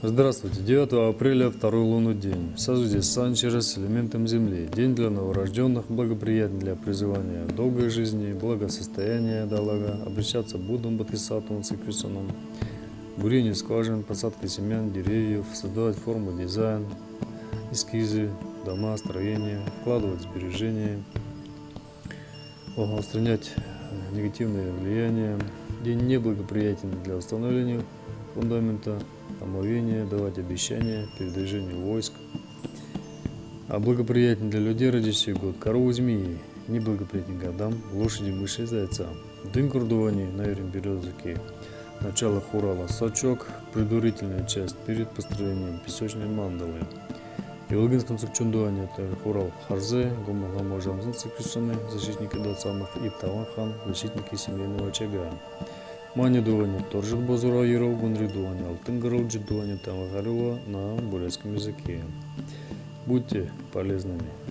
Здравствуйте. 9 апреля, второй лунный день. В созвездии Санчера с элементом Земли. День для новорожденных, благоприятный для призывания долгой жизни, благосостояния Далага, обращаться Буддом, Бодхисаттвом, Циклюсоном, бурение скважин, посадка семян, деревьев, создавать форму, дизайн, эскизы, дома, строения, вкладывать сбережения, устранять негативные влияния. День неблагоприятен для установления фундамента, омовения, давать обещания, передвижение войск. А благоприятен для людей, родящих год, корову змеи, неблагоприятен годам, лошади, мыши, зайца. Дым курдувани на верим березки. Начало хурала сачок, предварительная часть перед построением песочной мандалы. И в Луганском Цукчундуане это хурал Харзе, Гумагама Жамзан Цикусаны, защитники Дацанов и Таланхан, защитники семейного очага. Мани дуани торжит базура ерал гунри дуани, алтын гырыл дуани тамагарова на бурятском языке. Будьте полезными.